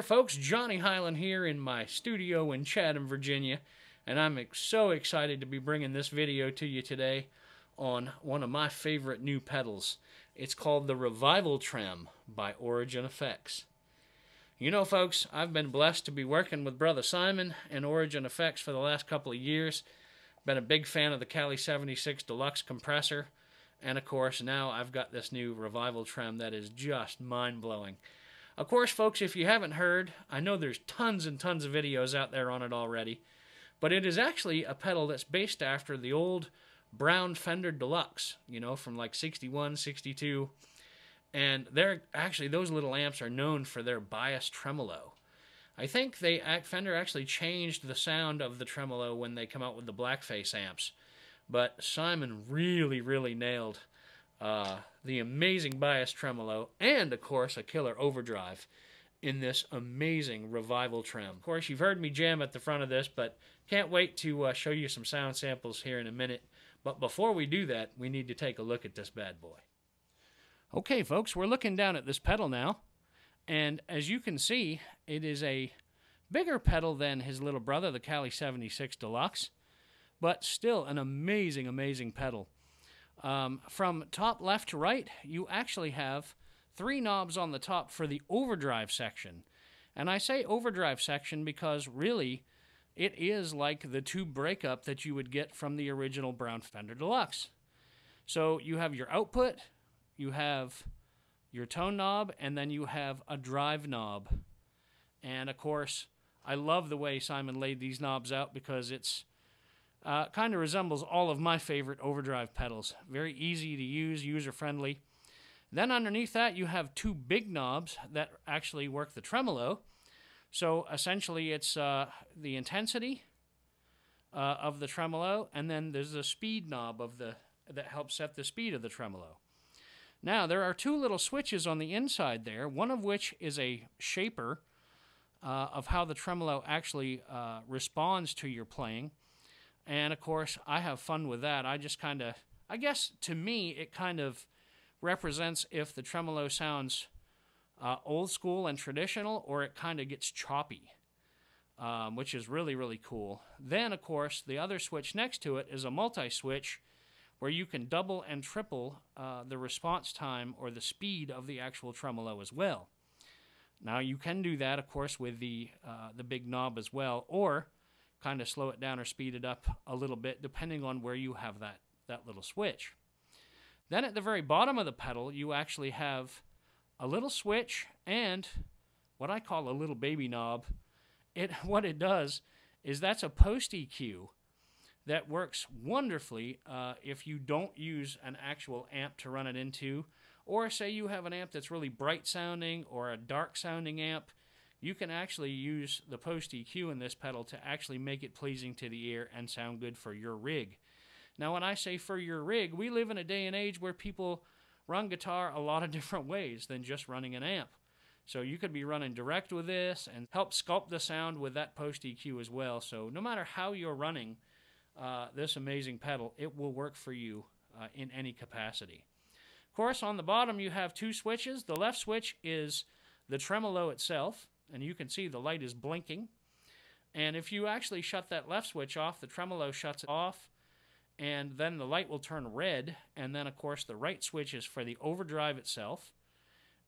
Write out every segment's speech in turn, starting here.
There, folks. Johnny Hiland here in my studio in Chatham, Virginia, and I'm ex- so excited to be bringing this video to you today on one of my favorite new pedals. It's called the Revival Trem by Origin Effects. You know, folks, I've been blessed to be working with Brother Simon and Origin Effects for the last couple of years. Been a big fan of the Cali 76 Deluxe compressor, and of course, now I've got this new Revival Trem that is just mind blowing. Of course, folks, if you haven't heard, I know there's tons and tons of videos out there on it already, but it is actually a pedal that's based after the old Brown Fender Deluxe, you know, from like 61, 62. And they're actually, those little amps are known for their bias tremolo. I think they Fender actually changed the sound of the tremolo when they come out with the blackface amps. But Simon really, really nailed uh, the amazing bias tremolo, and of course a killer overdrive in this amazing revival trem. Of course, you've heard me jam at the front of this, but can't wait to uh, show you some sound samples here in a minute. But before we do that, we need to take a look at this bad boy. Okay, folks, we're looking down at this pedal now, and as you can see, it is a bigger pedal than his little brother, the Cali 76 Deluxe, but still an amazing, amazing pedal. Um, from top left to right, you actually have three knobs on the top for the overdrive section. And I say overdrive section because really it is like the tube breakup that you would get from the original Brown Fender Deluxe. So you have your output, you have your tone knob, and then you have a drive knob. And of course, I love the way Simon laid these knobs out because it's uh, kind of resembles all of my favorite overdrive pedals. Very easy to use, user friendly. Then underneath that, you have two big knobs that actually work the tremolo. So essentially, it's uh, the intensity uh, of the tremolo, and then there's the speed knob of the that helps set the speed of the tremolo. Now there are two little switches on the inside there. One of which is a shaper uh, of how the tremolo actually uh, responds to your playing. And of course, I have fun with that. I just kind of, I guess to me, it kind of represents if the tremolo sounds uh, old school and traditional or it kind of gets choppy, um, which is really, really cool. Then, of course, the other switch next to it is a multi switch where you can double and triple uh, the response time or the speed of the actual tremolo as well. Now, you can do that, of course, with the, uh, the big knob as well, or kind of slow it down or speed it up a little bit depending on where you have that, that little switch. Then at the very bottom of the pedal, you actually have a little switch and what I call a little baby knob. It what it does is that's a post EQ that works wonderfully uh, if you don't use an actual amp to run it into, or say you have an amp that's really bright sounding or a dark sounding amp you can actually use the post EQ in this pedal to actually make it pleasing to the ear and sound good for your rig. Now, when I say for your rig, we live in a day and age where people run guitar a lot of different ways than just running an amp. So you could be running direct with this and help sculpt the sound with that post EQ as well. So no matter how you're running uh, this amazing pedal, it will work for you uh, in any capacity. Of course, on the bottom you have two switches. The left switch is the tremolo itself, and you can see the light is blinking. And if you actually shut that left switch off, the tremolo shuts off, and then the light will turn red. And then, of course, the right switch is for the overdrive itself.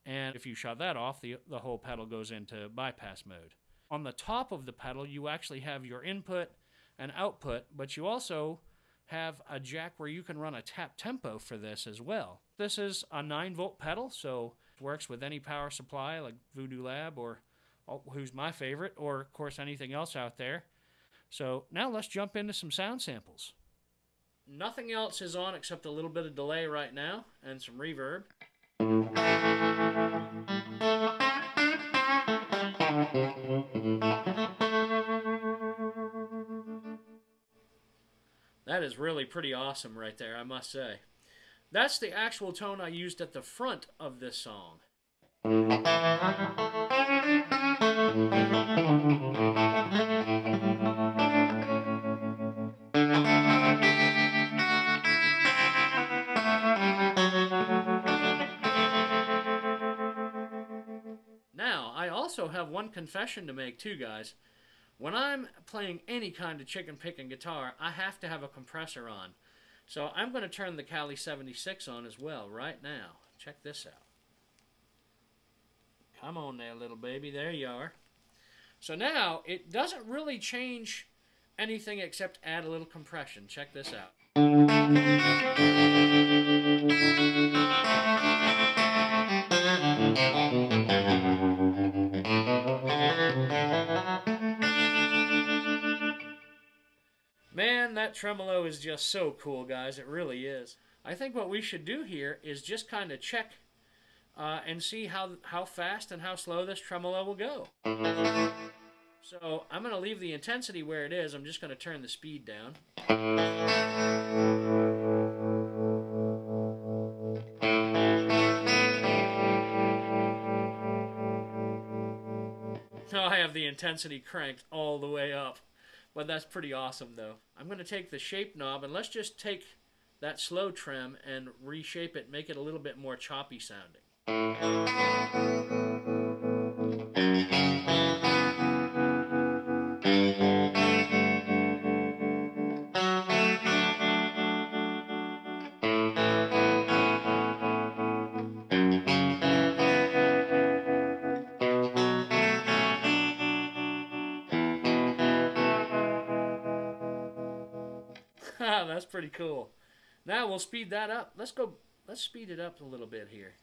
And if you shut that off, the, the whole pedal goes into bypass mode. On the top of the pedal, you actually have your input and output, but you also have a jack where you can run a tap tempo for this as well. This is a 9 volt pedal, so it works with any power supply like Voodoo Lab or who's my favorite, or of course anything else out there. So now let's jump into some sound samples. Nothing else is on except a little bit of delay right now and some reverb. That is really pretty awesome right there, I must say. That's the actual tone I used at the front of this song. One confession to make too, guys. When I'm playing any kind of chicken picking guitar, I have to have a compressor on. So I'm going to turn the Cali 76 on as well right now. Check this out. Come on there, little baby. There you are. So now it doesn't really change anything except add a little compression. Check this out. Tremolo is just so cool, guys. It really is. I think what we should do here is just kind of check uh, and see how, how fast and how slow this tremolo will go. So I'm going to leave the intensity where it is. I'm just going to turn the speed down. Now I have the intensity cranked all the way up. But that's pretty awesome though. I'm going to take the shape knob and let's just take that slow trem and reshape it, make it a little bit more choppy sounding. That's pretty cool. Now we'll speed that up. Let's go, let's speed it up a little bit here.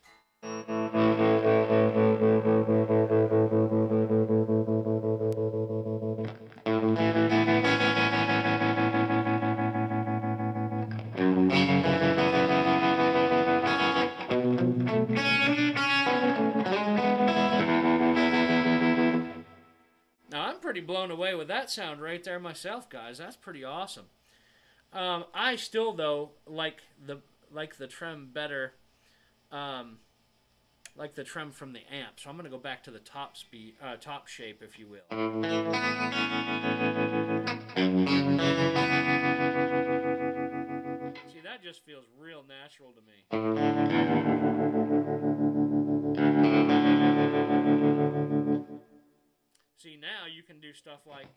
Now I'm pretty blown away with that sound right there myself, guys. That's pretty awesome. Um, I still though like the like the trem better, um, like the trem from the amp. So I'm gonna go back to the top speed, uh, top shape, if you will. See, that just feels real natural to me. See, now you can do stuff like.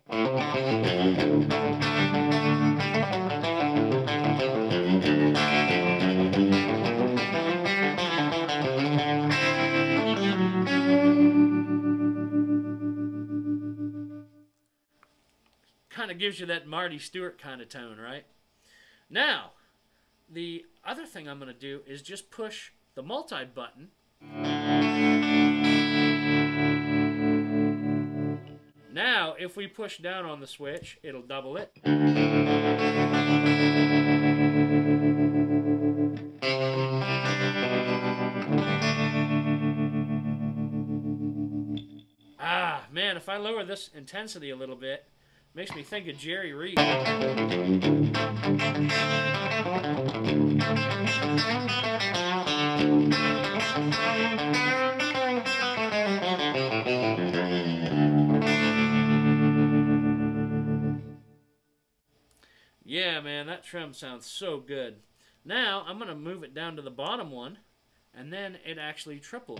Kind of gives you that Marty Stuart kind of tone, right? Now, the other thing I'm going to do is just push the multi button. Now, if we push down on the switch, it'll double it. Ah, man, if I lower this intensity a little bit, makes me think of Jerry Reed. That trem sounds so good. Now, I'm going to move it down to the bottom one, and then it actually triples.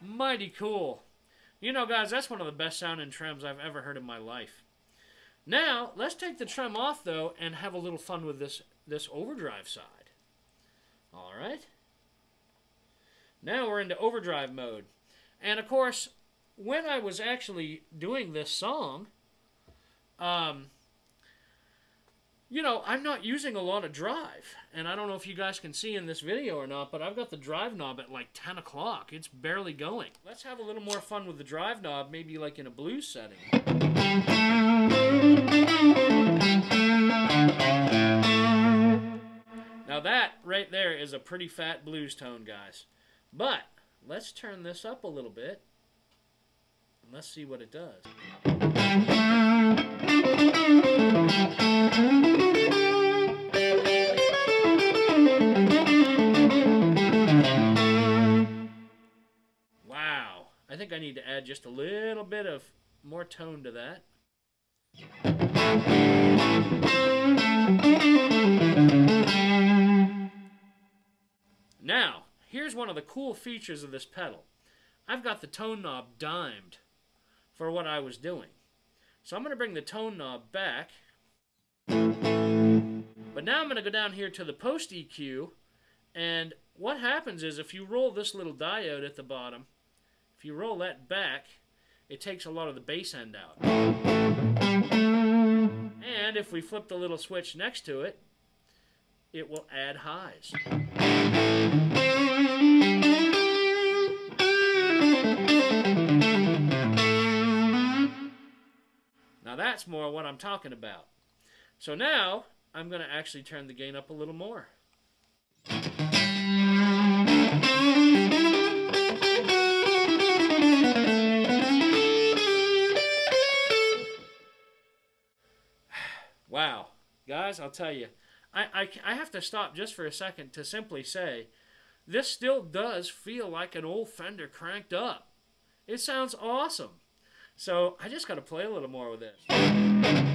Mighty cool. You know, guys, that's one of the best sounding trems I've ever heard in my life. Now, let's take the trem off, though, and have a little fun with this, this overdrive side. All right. Now we're into overdrive mode. And, of course, when I was actually doing this song, um, you know, I'm not using a lot of drive. And I don't know if you guys can see in this video or not, but I've got the drive knob at like 10 o'clock. It's barely going. Let's have a little more fun with the drive knob, maybe like in a blues setting. Now that right there is a pretty fat blues tone, guys. But let's turn this up a little bit. And let's see what it does. Wow. I think I need to add just a little bit of more tone to that. Now, here's one of the cool features of this pedal. I've got the tone knob dimed for what I was doing. So I'm going to bring the tone knob back. But now I'm going to go down here to the post EQ. And what happens is if you roll this little diode at the bottom, if you roll that back, it takes a lot of the bass end out. And if we flip the little switch next to it, it will add highs. Now that's more what I'm talking about. So now I'm going to actually turn the gain up a little more. Wow. Guys, I'll tell you, I, I, I have to stop just for a second to simply say this still does feel like an old Fender cranked up. It sounds awesome. So I just got to play a little more with this.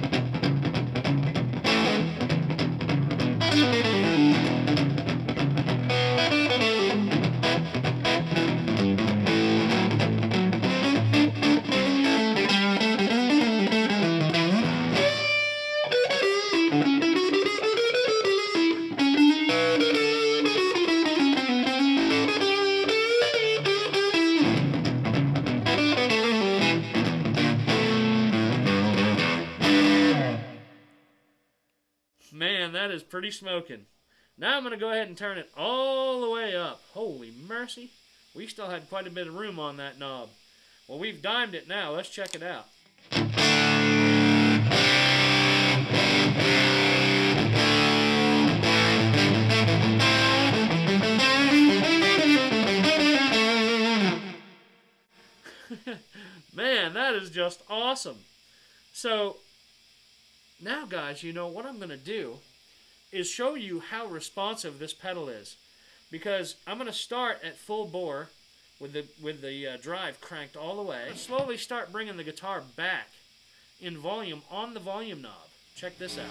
Is pretty smoking. Now I'm going to go ahead and turn it all the way up. Holy mercy. We still had quite a bit of room on that knob. Well, we've dimed it now. Let's check it out. Man, that is just awesome. So, now guys, you know what I'm going to do is show you how responsive this pedal is. Because I'm going to start at full bore with the with the uh, drive cranked all the way. Slowly start bringing the guitar back in volume on the volume knob. Check this out.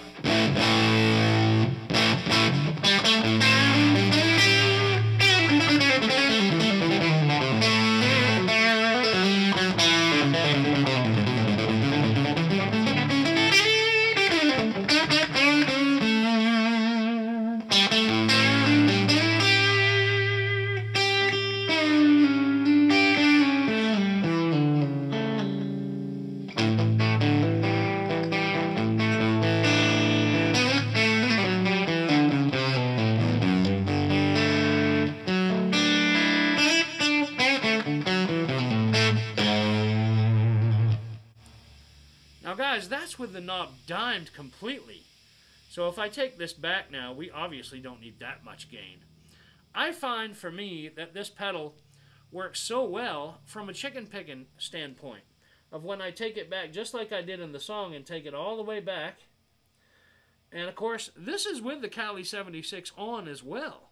With the knob dimed completely. So if I take this back now, we obviously don't need that much gain. I find for me that this pedal works so well from a chicken picking standpoint of when I take it back just like I did in the song and take it all the way back. And of course, this is with the Cali 76 on as well.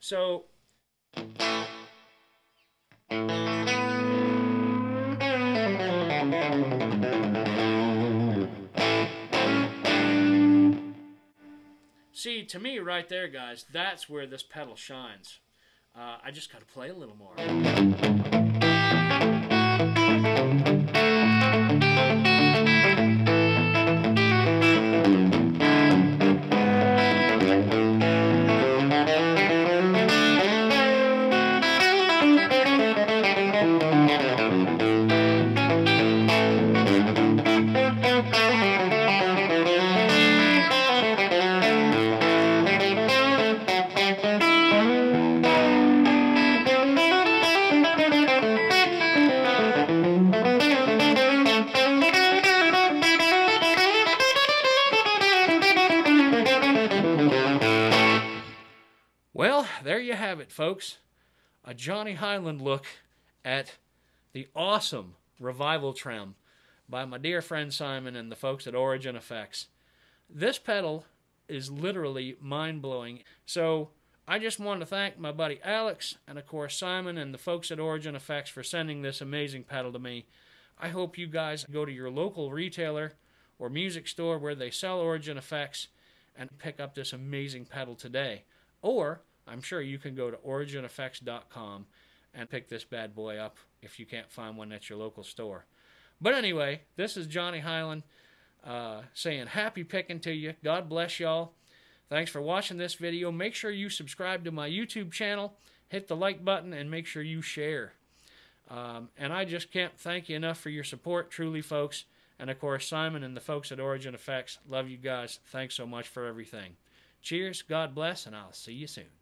So See, to me, right there, guys, that's where this pedal shines. Uh, I just got to play a little more. There you have it, folks. A Johnny Hiland look at the awesome Revival Trem by my dear friend Simon and the folks at Origin Effects. This pedal is literally mind blowing. So, I just want to thank my buddy Alex and, of course, Simon and the folks at Origin Effects for sending this amazing pedal to me. I hope you guys go to your local retailer or music store where they sell Origin Effects and pick up this amazing pedal today. Or I'm sure you can go to origineffects.com and pick this bad boy up if you can't find one at your local store. But anyway, this is Johnny Hiland uh, saying happy picking to you. God bless y'all. Thanks for watching this video. Make sure you subscribe to my YouTube channel, hit the like button, and make sure you share. Um, and I just can't thank you enough for your support, truly, folks. And of course, Simon and the folks at Origin Effects, love you guys. Thanks so much for everything. Cheers, God bless, and I'll see you soon.